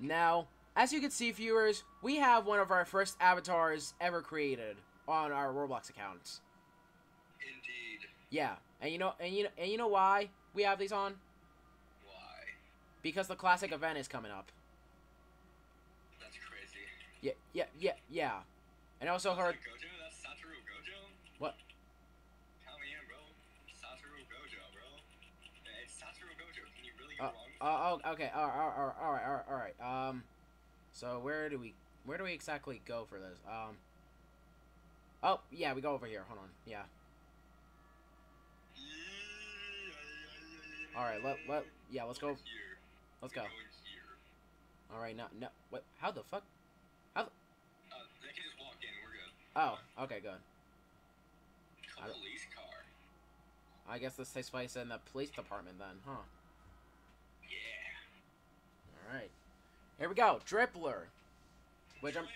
Now, as you can see, viewers, we have one of our first avatars ever created on our Roblox account. Indeed. Yeah, and you know, and you know, and you know why we have these on? Why? Because the classic event is coming up. That's crazy. Yeah, yeah, yeah, yeah. And I also heard. Gojo? That's Satoru Gojo? What? Count me in, bro. Satoru Gojo, bro. Hey, it's Satoru Gojo. Can you really go Uh, oh, okay. All right, all right, all right, all right. Um, so where do we, where do we exactly go for this? Um. Oh, yeah, we go over here. Hold on. Yeah. All right. Let let yeah. Let's go. Let's go. All right. No, no. What? How the fuck? Uh, they can just walk in. We're good. Oh, okay, good. A I don't- police car. I guess this takes place in the police department then, huh? Yeah. All right. Here we go. Drippler. Which I'm. Drip.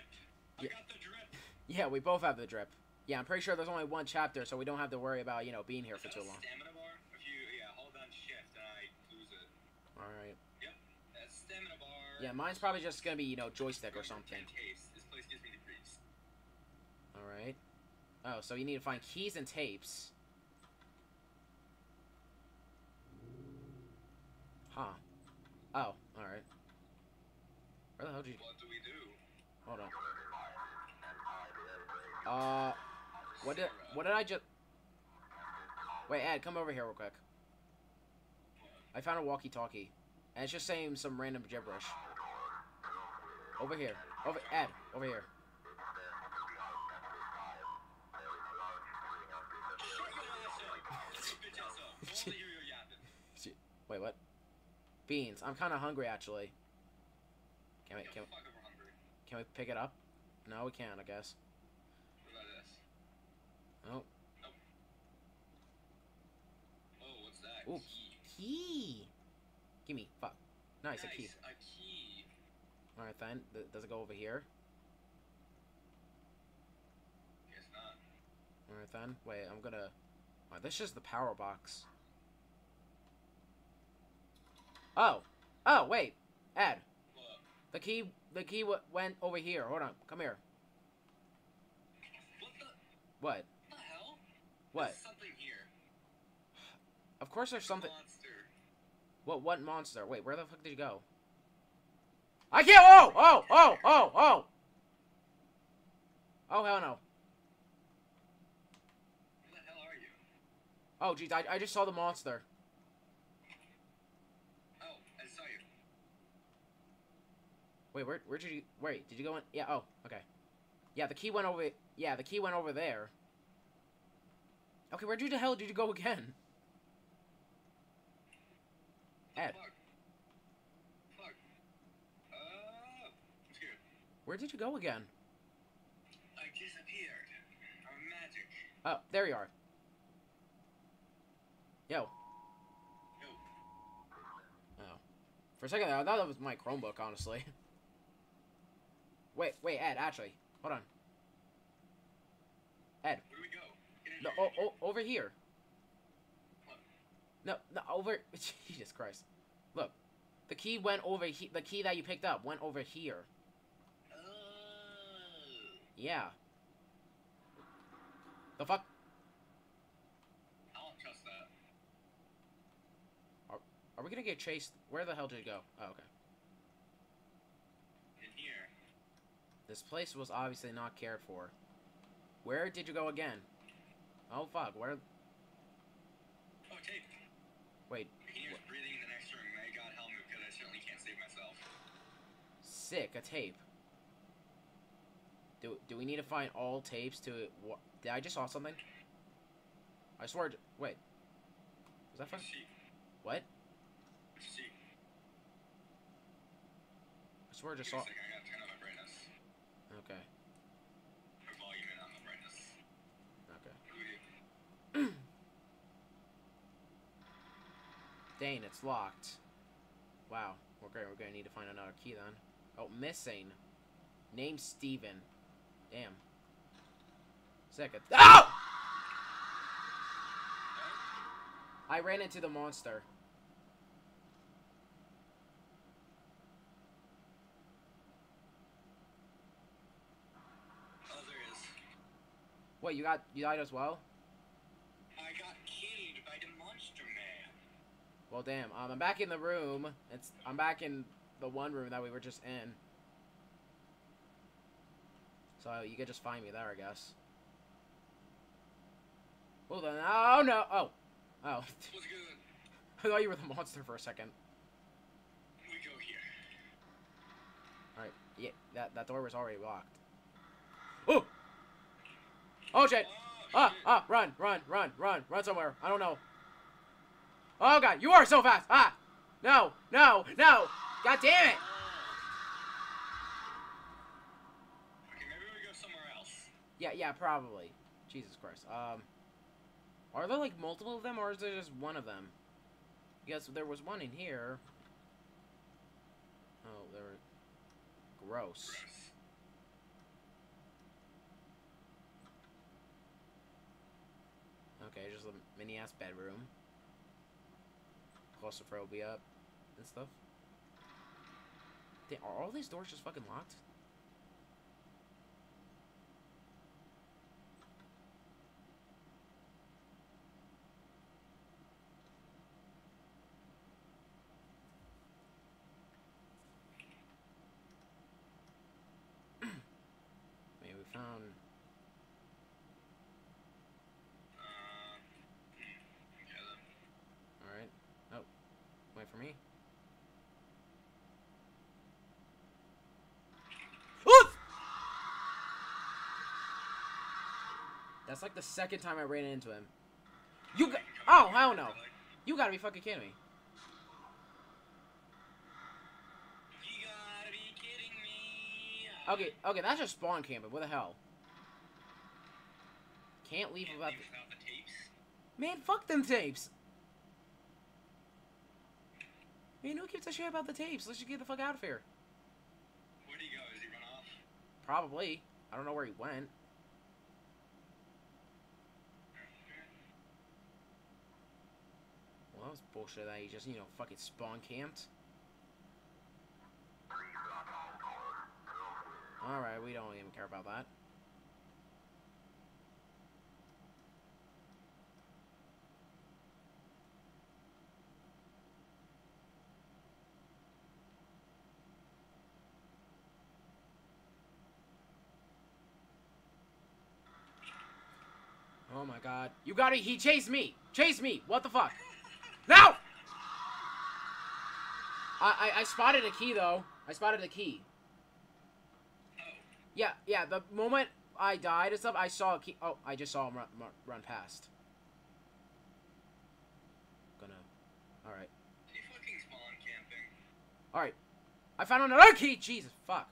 Yeah. got the drip. Yeah, we both have the drip. Yeah, I'm pretty sure there's only one chapter, so we don't have to worry about you know being here Is for too long. Stamina bar? If you yeah, hold down shift and I lose it. All right. That's stamina bar. Yeah, mine's probably just gonna be you know joystick or something. This place gives me the creeps. All right. Oh, so you need to find keys and tapes. Huh. Oh, all right. Where the hell did you? What do we do? Hold on. Uh, what did what did I just? Wait, Ed, come over here real quick. I found a walkie-talkie, and it's just saying some random gibberish. Over here, over Ed, over here. Shut your ass up. Shut your bitch ass up. I want to hear your yapping. Wait, what? Beans. I'm kind of hungry actually. Can we can, fuck if we're hungry. can we pick it up? No, we can't. I guess. What about this? Oh, Oh, what's that? Ooh. Key. key. Give me. Fuck. Nice, a key. A key. All right then. Th- does it go over here? Guess not. All right then. Wait, I'm gonna. Oh, this is the power box. Oh, oh wait, Ed. The key. The key w- went over here. Hold on. Come here. What the, What? the hell? What? There's something here. Of course there's something. Monster. What? What monster? Wait, where the fuck did you go? I can't. Oh! Oh! Oh! Oh! Oh! Oh hell no. Who the hell are you? Oh geez, I, I just saw the monster. Oh, I saw you. Wait, where where did you wait? Did you go in? Yeah. Oh, okay. Yeah, the key went over. Yeah, the key went over there. Okay, where did the hell did you go again? Ed, Fuck. Fuck. Uh, where did you go again? I disappeared. I'm magic. Oh, there you are. Yo. Yo. Oh. For a second I thought that was my Chromebook, honestly. Wait, wait, Ed, actually. Hold on. Ed, Where do we go? No, oh, oh, over here. What? No, no, over. Jesus Christ. Look. The key went over here. The key that you picked up went over here. Oh. Yeah. The fuck? I don't trust that. Are we gonna get chased? Where the hell did it go? Oh, okay. In here. This place was obviously not cared for. Where did you go again? Oh fuck, where? Oh, tape. Wait, You can hear us breathing in the next room. May God help me because I certainly can't save myself. sick, a tape. Do, do we need to find all tapes to... What, did I just saw something? I swear... j- Wait. Was that fun? What? I swear I just saw... It's locked. Wow. We're. We're gonna need to find another key then. Oh, missing. Name Steven. Damn. Second. Oh! Ah! I ran into the monster. Oh, there is. Wait, you got you died as well? Well, damn. Um, I'm back in the room. It's, I'm back in the one room that we were just in. So you could just find me there, I guess. Well then, oh no, oh, oh. What's good? I thought you were the monster for a second. We go here. Alright, yeah, that, that door was already locked. Oh! Oh shit! Oh, Ah, ah, run, run, run, run, run somewhere. I don't know. Oh god, you are so fast! Ah! No, no, no! God damn it! Yeah, yeah, probably. Jesus Christ. Um, are there like multiple of them, or is there just one of them? Yes, there was one in here. Oh, they were gross. Gross. Okay, just a mini ass bedroom. Claustrophobia up and stuff. Damn, are all these doors just fucking locked? Found Uh, hmm, okay then. Alright. Oh. Wait for me. Oof! That's like the second time I ran into him. You got. Oh, hell no. You gotta be fucking kidding me. You gotta be kidding me. Okay, okay, that's just spawn camping. What the hell? Can't leave Can't without. leave without the tapes. Man, fuck them tapes. Man, who gives a shit about the tapes? Let's just get the fuck out of here. Where'd he go? Is he run off? Probably. I don't know where he went. Well, that was bullshit that he just, you know, fucking spawn camped. Alright, we don't even care about that. Oh my god. You got it. He chased me. Chase me. What the fuck? No! I, I, I spotted a key, though. I spotted a key. Oh, Yeah, yeah. The moment I died and stuff, I saw a key. Oh, I just saw him run, run, run past. Gonna. Alright. he fucking spawn camping. Alright. I found another key! Jesus, fuck.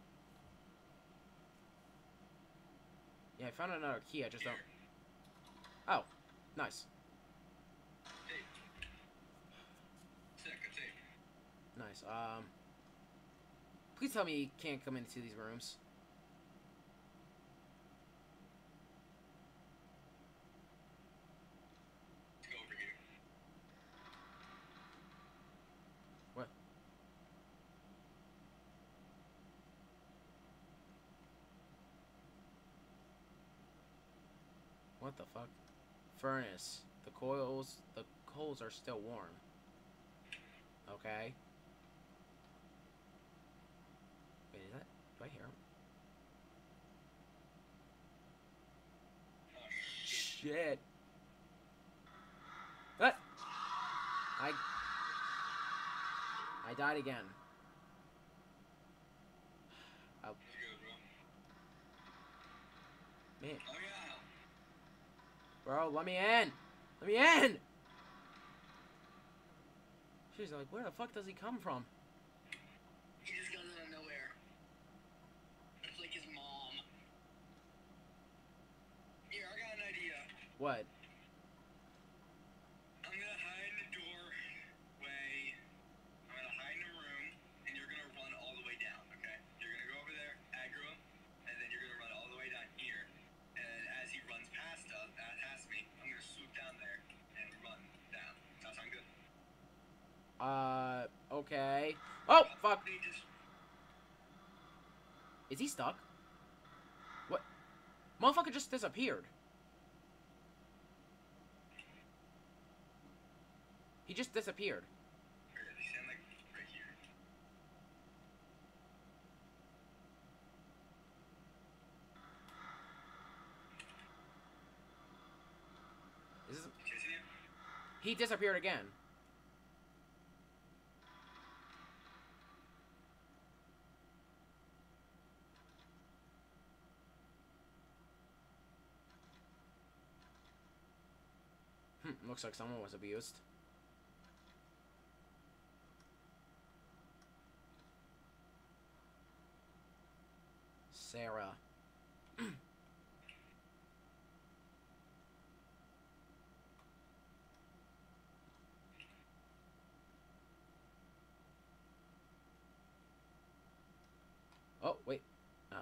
Yeah, I found another key. I just don't. Oh, nice. tape. Sick, a tape. Nice. Um. Please tell me you can't come into these rooms. Let's go over here. What? What the fuck? Furnace. The coils. The coals are still warm. Okay. Wait, is that? Do I hear him? Oh, shit. Shit. What? I. I died again. Bro? Man, Oh, bro, let me in. Let me in. She's like, where the fuck does he come from? He just comes out of nowhere. It's like his mom. Here, I got an idea. What? I'm gonna hide in the doorway. I'm gonna hide in a room, and you're gonna run all the way down, okay? You're gonna go over there, aggro him, and then you're gonna run all the way down here. And as he runs past us, uh, past me, I'm gonna swoop down there and run down. Does that sound good? Uh, okay. Oh, fuck. Is he stuck? What? Motherfucker just disappeared. He just disappeared. Is this, he disappeared again. Hmm, looks like someone was abused. Sarah. Oh, wait. Oh.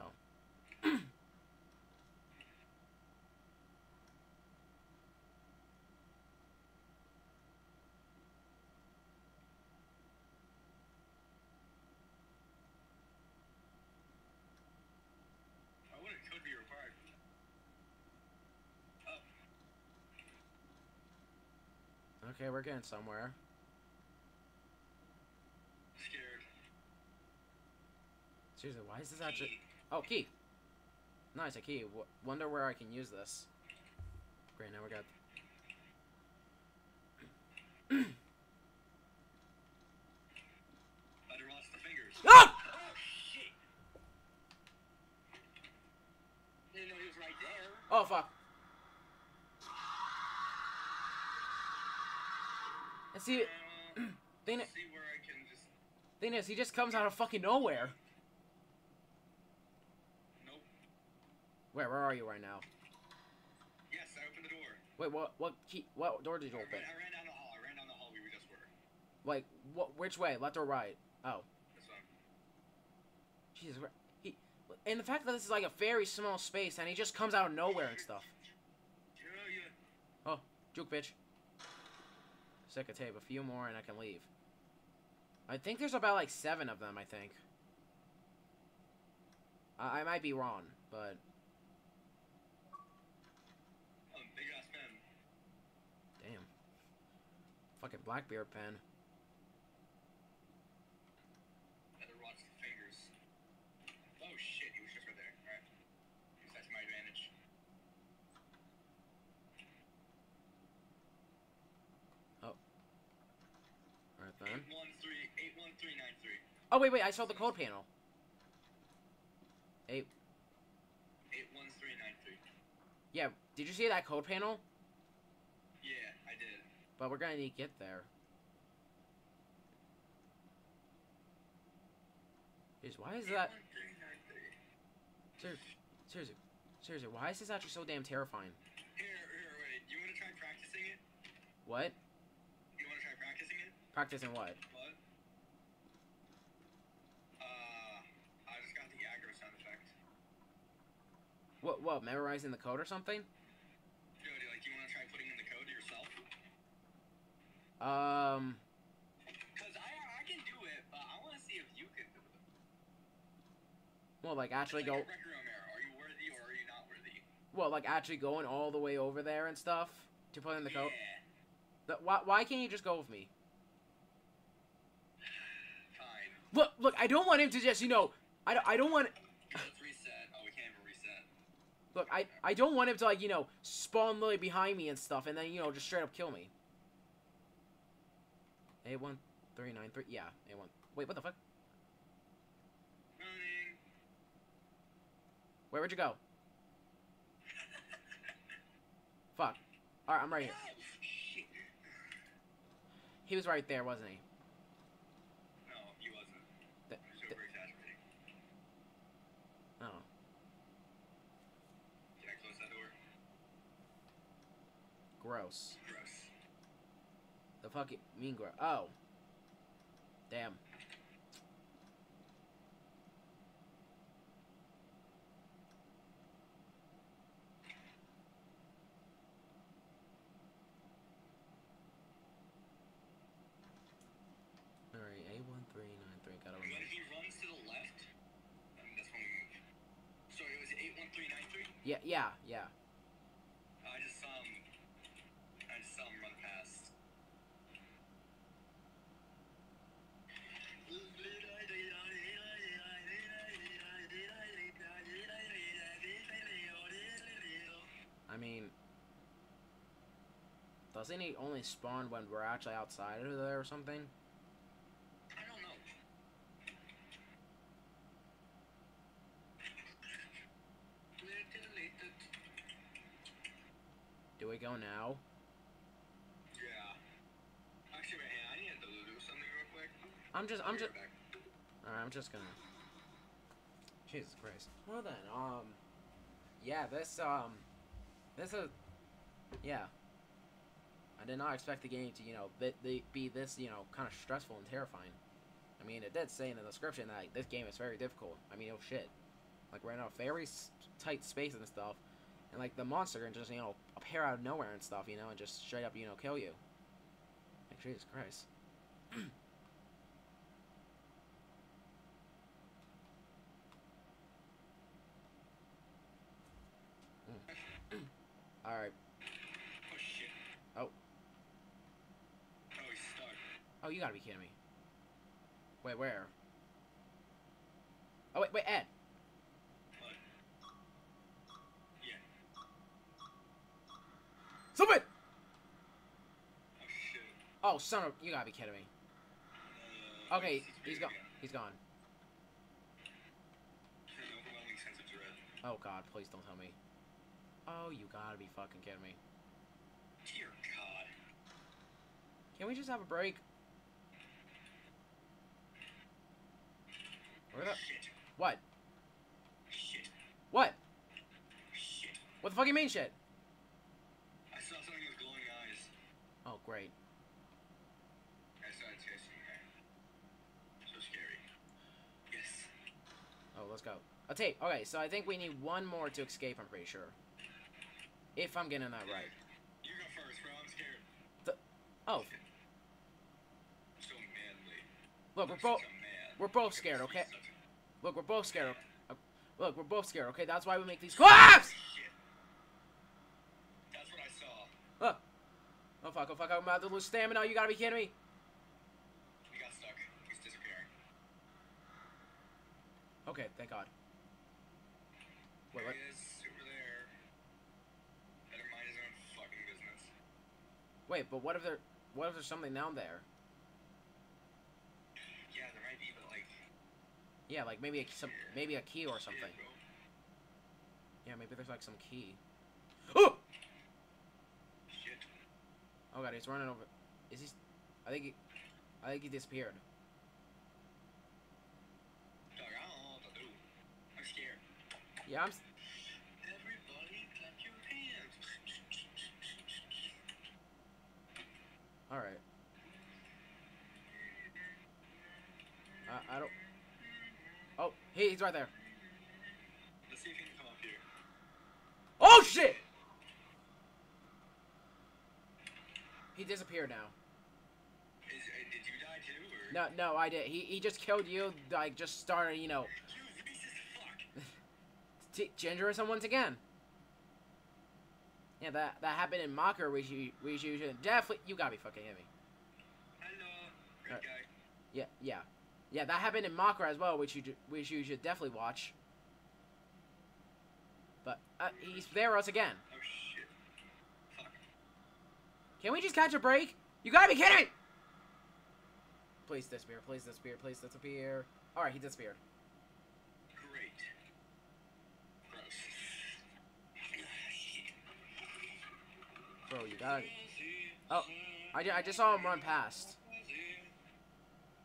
Oh, what it could be required. Oh, Okay, we're getting somewhere. scared. Seriously, why is this actually... Oh, key. Nice, a key. W- wonder where I can use this. Great, now we got... Better watch the fingers. Ah! Oh, shit! Didn't know he was right there. Oh, fuck. And see, thing, see where I can just. thing is, he just comes out of fucking nowhere. Nope. Where, where are you right now? Yes, I opened the door. Wait, what, what key, what door did you I open? ran, I ran down the hall. I ran down the hall we just were. Like, what, which way, left or right? Oh, This one. Jesus, where- he, and the fact that this is like a very small space and he just comes out of nowhere and stuff. Oh. Juke bitch. Second tape, a few more and I can leave. I think there's about like seven of them, I think. I, I might be wrong, but big ass pen. damn. Fucking Blackbeard pen. Better watch the fingers. Oh shit, he was just right there. Alright. Use that to my advantage. Alright then. 81393. Oh wait, wait, I saw the code panel. Eight 81393. yeah, did you see that code panel? Yeah, I did. But we're gonna need to get there. Jeez, why is that 81393. seriously, seriously, seriously, why is this actually so damn terrifying? Here, here, wait. You wanna try practicing it? What? You wanna try practicing what? What? Uh, I just got the aggro sound effect. What what, memorizing the code or something? Like, you wanna try putting in the code yourself? Um Cause I, I can do it, but I wanna see if you can do it. well like actually like go a Rec Room error. Are you worthy or are you not worthy? well like actually going all the way over there and stuff to put in the code. Yeah. Th- Why, why can't you just go with me? Fine. Look, look, I don't want him to just, you know, I don't, I don't want, Let's reset. Oh, we can't even reset. look, I, I don't want him to, like, you know, spawn literally behind me and stuff, and then, you know, just straight up kill me. A1393, yeah, A1. Wait, what the fuck? Running. Where would you go? Fuck. Alright, I'm right here. He was right there, wasn't he? No, he wasn't. Th- I'm th- super exaggerating. oh. Can I close that door? Gross. The fucking mean gross. Oh. Damn. Alright, A1393, gotta And when he runs to the left, um, that's when we move. It was 81393? Yeah, yeah, doesn't he only spawn when we're actually outside of there or something? I don't know. Do we go now? Yeah. Actually, wait. I need to do something real quick. I'm just, I'm just, alright, I'm just gonna. Jesus Christ. Well then, um, yeah, this, um, this is, yeah. I did not expect the game to, you know, be, this, you know, kind of stressful and terrifying. I mean, it did say in the description that like, this game is very difficult. I mean, oh shit. Like, we're in a very tight space and stuff. And, like, the monster can just, you know, appear out of nowhere and stuff, you know, and just straight up, you know, kill you. Like, Jesus Christ. Alright. Oh, shit. Oh. Oh, he's stuck. Oh, you gotta be kidding me. Wait, where? Oh, wait, wait, Ed. Yeah. Stupid! Oh, shit. Oh, son of... You gotta be kidding me. Uh, Okay, he's gone. He's gone. An overwhelming sense of dread. Oh, God, please don't tell me. Oh, you gotta be fucking kidding me. Dear God. Can we just have a break? Shit. What? Shit. What? Shit. What the fuck you mean shit? I saw something with glowing eyes. Oh, great. I saw it chasing. So scary. Yes. Oh, let's go. A tape. Okay, so I think we need one more to escape, I'm pretty sure. If I'm getting that right. You go first, bro. I'm scared. The... Oh, So manly. look, we're both... we're both scared, okay? he's such a- Look, we're both scared. Uh, Look, we're both scared, okay? That's why we make these! Shit. That's what I saw. Oh fuck, oh fuck, I'm about to lose stamina, you gotta be kidding me. He got stuck. He's disappearing. Okay, thank god. Wait, what? he is, over there. Better mind his own fucking business. Wait, but what if there, what if there's something down there? Yeah, there might be, but like. Yeah, like maybe a, some, maybe a key or something. Yeah, maybe there's like some key. Oh! Oh god, he's running over. Is he? I think he, I think he disappeared. I'm scared. Yeah, I'm. Everybody clap your hands. All right. He, he's right there. Let's see if he can come up here. Oh shit! He disappeared now. Is, uh, did you die too, or? No, no, I did. He, he just killed you. Like, just started, you know, You racist fuck. t- gingerism once again. Yeah, that that happened in Mocker. We should we should definitely. You gotta be fucking kidding me. Hello. Good Alright. guy. Yeah, yeah, yeah. That happened in Mocker as well, which you which you should definitely watch. But uh, he's there once again. Oh shit. Fuck. Can we just catch a break? You gotta be kidding me! Please disappear. Please disappear. Please disappear. All right, he disappeared. Great. Bro, you gotta. Oh, I, I just saw him run past.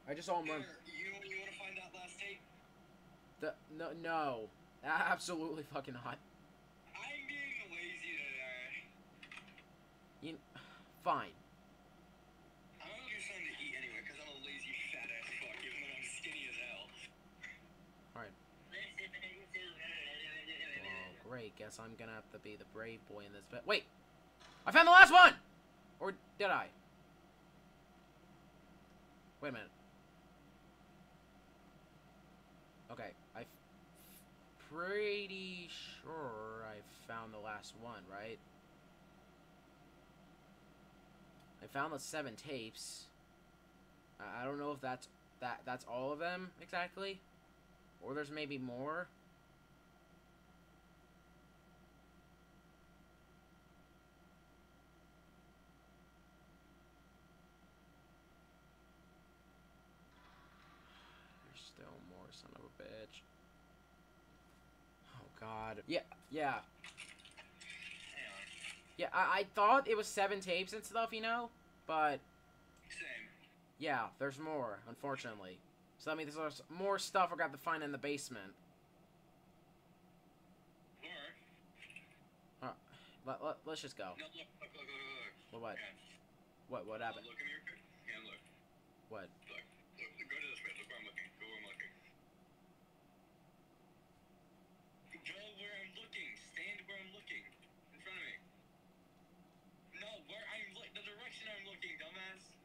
I just saw him run. You, you want to find that last tape? The no no, absolutely fucking not. I'm being lazy today. You, fine. I'm gonna do something to eat anyway, because I'm a lazy fat ass fuck, even though I'm skinny as hell. Alright. Oh, great. Guess I'm gonna have to be the brave boy in this. But wait, I found the last one. Or did I? Wait a minute. Okay, pretty sure I found the last one, right? I found the seven tapes. I don't know if that's that that's all of them exactly, or there's maybe more. There's still more, son of a bitch. Oh god. Yeah, yeah. Yeah, I, I thought it was seven tapes and stuff, you know? But, Same. yeah, there's more, unfortunately. So that means there's more stuff we're going to find in the basement. Or Let, let, let's just go. no, look, look, look, look, look. What, what? Hang on. What, what Look, happened? Look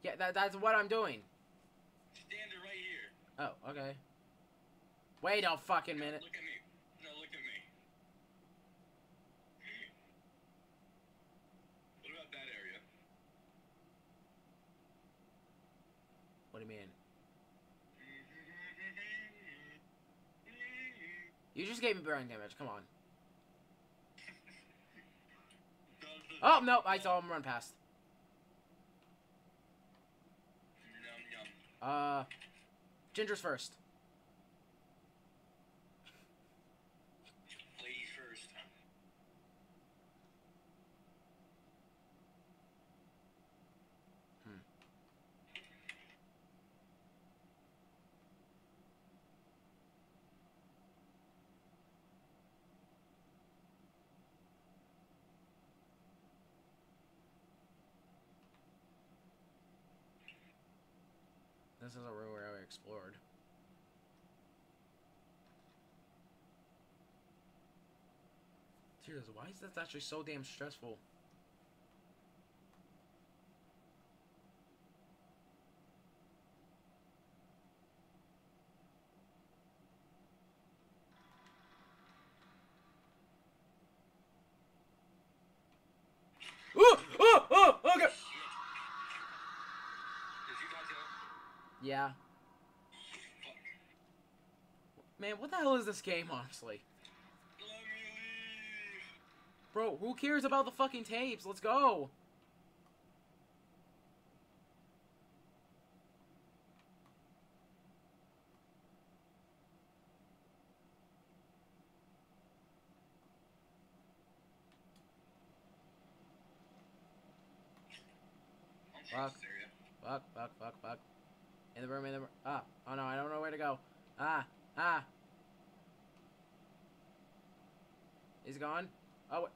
Yeah, that, that's what I'm doing. Stand right here. Oh, okay. Wait a fucking minute. Look at me. No, look at me. What about that area? What do you mean? You just gave me brain damage, come on. Oh, no, I saw him run past. Uh, Ginger's first. Ladies first. Hmm. This is a room where I explored. Serious, why is this actually so damn stressful? Oh, oh, oh, okay. Shit. Did you guys go? Yeah. Man, what the hell is this game, honestly? Bro, who cares about the fucking tapes? Let's go. Fuck. In the room, in the room. Ah, oh no, I don't know where to go. Ah, ah. He's gone. Oh, is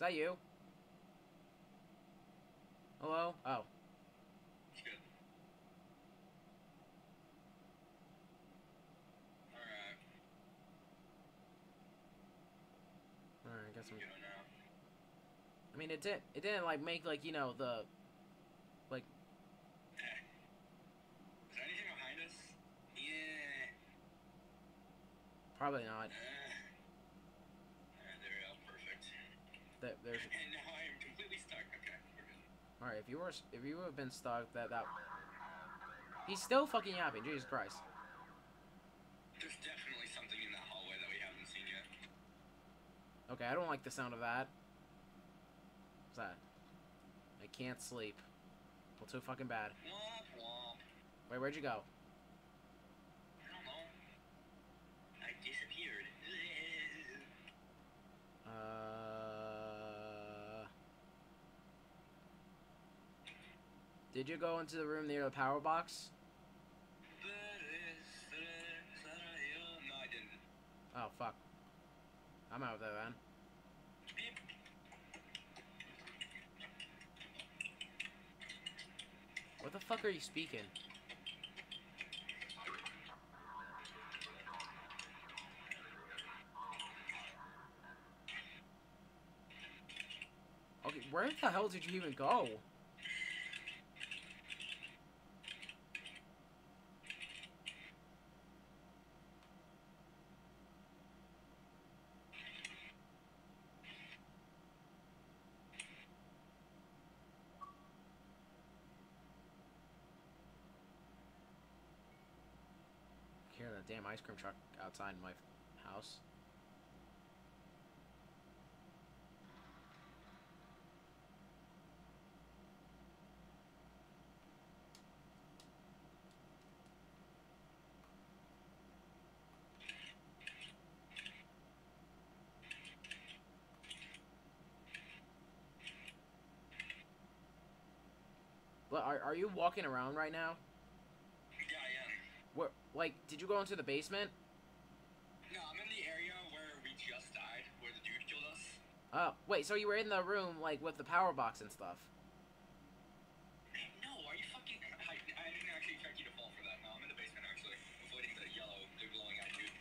that you? Hello? Oh, good. Alright. alright, I guess I'm. I mean, it didn't. It didn't like make like you know the. Hey. Is there anything behind us? Yeah. Probably not. There we go. Perfect. There, there's. And now I am completely stuck. Okay, we're good. All right, if you were, if you would have been stuck, that that. He's still fucking yapping. Jesus Christ. There's definitely something in that hallway that we haven't seen yet. Okay, I don't like the sound of that. What's that? I can't sleep. Well, too fucking bad. Womp womp. Wait, where'd you go? I don't know. I disappeared. Uh. Did you go into the room near the power box? Oh fuck. I'm out of there. Beep. What the fuck are you speaking? Okay, where the hell did you even go? ice cream truck outside my house. But are, are you walking around right now? Like, did you go into the basement? No, I'm in the area where we just died, where the dude killed us. Oh, wait, so you were in the room, like, with the power box and stuff. No, are you fucking? I, I didn't actually expect you to fall for that. No, I'm in the basement actually, avoiding the yellow, the glowing eye dude.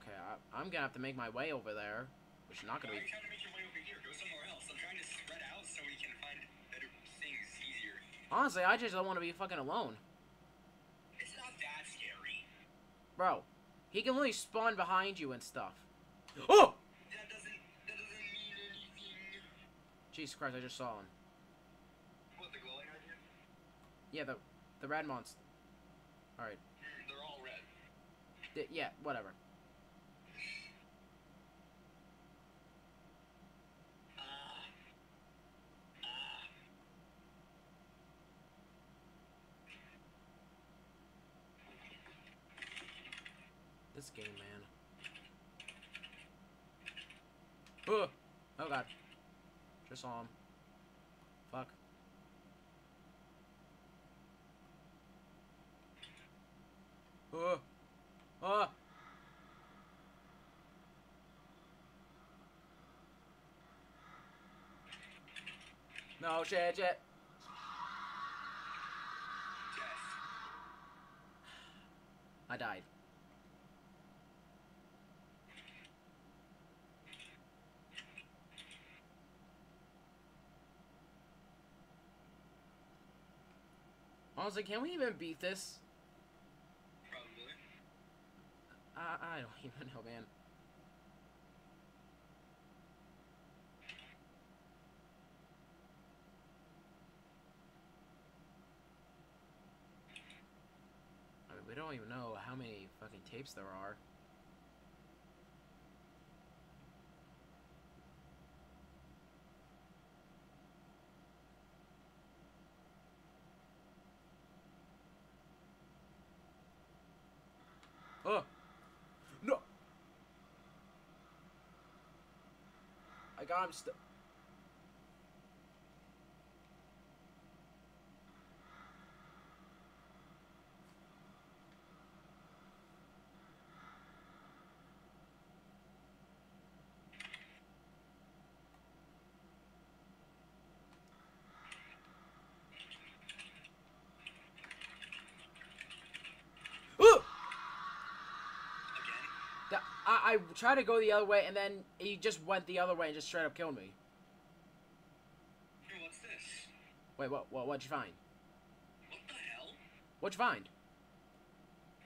Okay, I, I'm gonna have to make my way over there, which is not gonna are be... you trying to make your way over here? Go somewhere else. I'm trying to spread out so we can find better things easier. Honestly, I just don't want to be fucking alone. It's not that scary. Bro, he can really spawn behind you and stuff. Oh! That doesn't. That doesn't mean anything. Jesus Christ, I just saw him. What the glowing eye? Yeah, the, the red monster. Alright. They're all red. D- yeah, whatever. Ah. Ah. This game, man. Oh! Oh god. Just saw him. Fuck. Oh! Oh! No, shit, shit. I died. Honestly, can we even beat this? Probably. I, I don't even know, man. I mean, we don't even know how many fucking tapes there are. I got him st- Ooh! Again? Th- I, I tried to go the other way, and then he just went the other way and just straight up killed me. Hey, what's this? Wait, what? What? What'd you find? What the hell? What'd you find?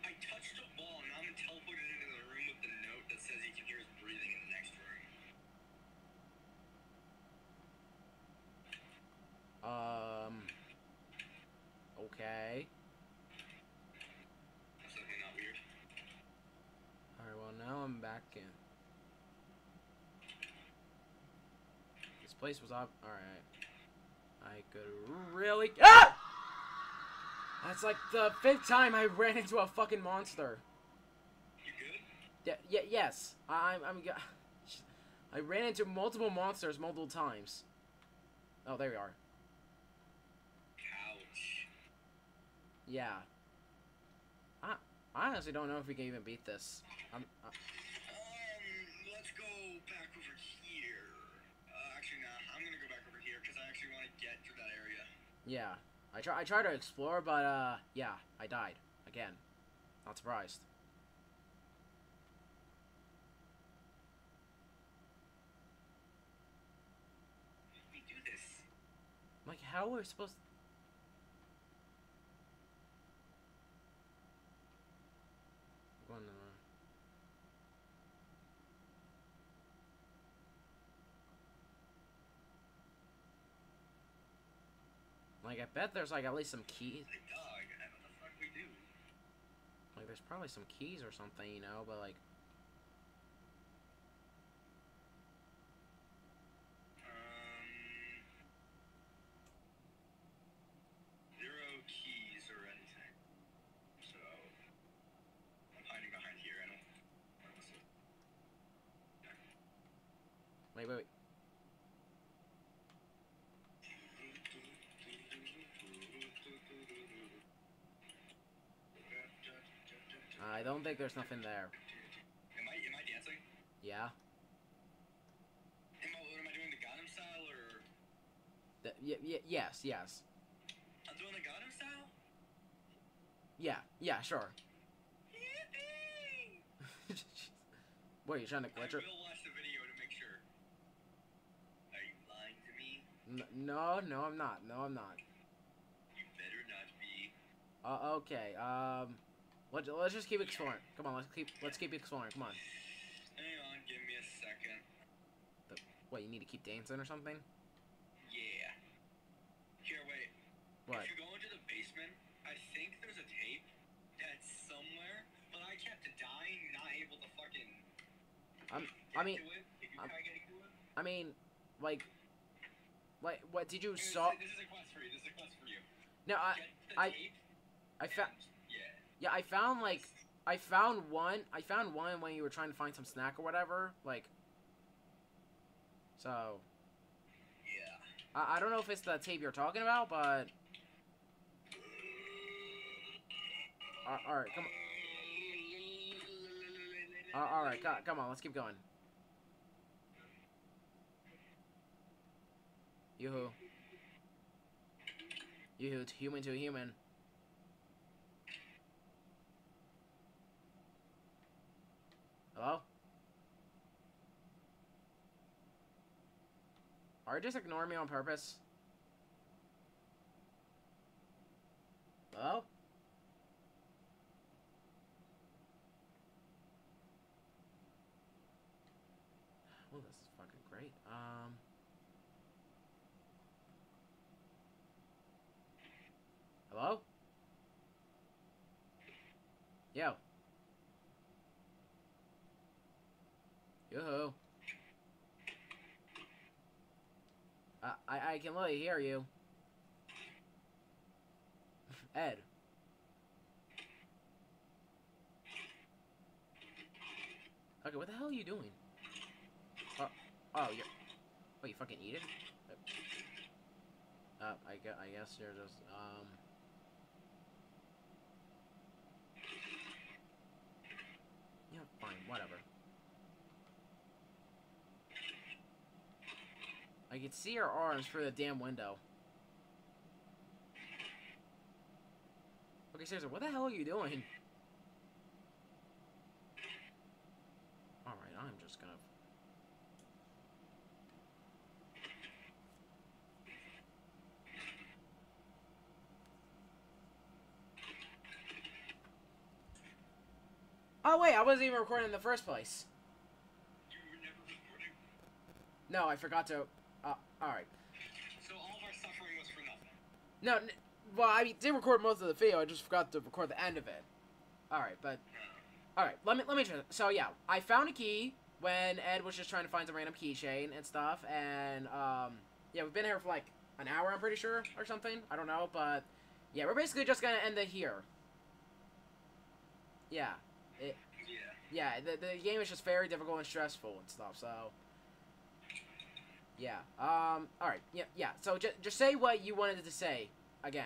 I touched a wall and I'm teleported into the room with the note that says he can hear us breathing in the next room. Um. Okay. That's definitely not weird. Alright, well, now I'm back in. This place was off. Alright. I could really. Ah! That's like the fifth time I ran into a fucking monster. You good? Yeah, yeah, yes. I'm, I'm. I ran into multiple monsters multiple times. Oh, there we are. Couch. Yeah. I, honestly don't know if we can even beat this. I'm, uh, Um, let's go back over here. Uh, actually. I'm gonna go back over here because I actually want to get through that area. yeah. I try. I tried to explore, but uh, yeah, I died again. Not surprised. We do this? Like, how are we supposed? One, uh, Like, I bet there's like at least some keys. Like, dog. What the fuck we do? Like, there's probably some keys or something, you know. But like, Um. Zero keys or anything. So. I'm hiding behind here. I don't. I don't see. wait, wait, wait. Think there's nothing there. Am I am I dancing? Yeah. Am I what am I doing the Gangnam style or Th- y- y- yes, yes. I'm doing the Gangnam style? Yeah, yeah, sure. What, you trying to I glitch it? will watch the video to make sure. Are you lying to me? N- no, no, I'm not. No, I'm not. You better not be. Uh, okay. Um, let let's just keep exploring. Come on, let's keep let's keep exploring. Come on. Hang on, give me a second. What, you need to keep dancing or something? Yeah. Here, wait. What? If you go into the basement, I think there's a tape that's somewhere, but I kept dying, not able to fucking. I'm- I mean- to it. If you I'm-. I mean, like, like, what did you saw? this is a quest for you. This is a quest for you. No, I, Get the I- tape. I found. Yeah. I found like, I found one. I found one when you were trying to find some snack or whatever. Like, so Yeah. I, I don't know if it's the tape you're talking about, but uh, all right, come on. Uh, all right, co- come on, let's keep going. Yoo-hoo. Yoo-hoo, it's human to human. Hello? Are you just ignoring me on purpose? Hello? Well, this is fucking great. Um. Hello? Yo. Yoo-hoo. I, I, I can really hear you. Ed. Okay, what the hell are you doing? Oh, oh, you're... What, you fucking eat it? Uh, I guess, I guess you're just, um... Yeah, fine, whatever. I can see her arms through the damn window. Okay, seriously, what the hell are you doing? Alright, I'm just gonna... Oh wait, I wasn't even recording in the first place. You were never recording. No, I forgot to... Uh, alright. So all of our suffering was for nothing. No, n- well, I did record most of the video. I just forgot to record the end of it. All right, but all right. Let me let me try. So yeah, I found a key when Ed was just trying to find some random keychain and stuff, and um, yeah, we've been here for like an hour. I'm pretty sure or something. I don't know, but yeah, we're basically just gonna end it here. Yeah, it. Yeah. Yeah, the the game is just very difficult and stressful and stuff. So. Yeah. Um. All right. Yeah. Yeah. So just just say what you wanted to say again.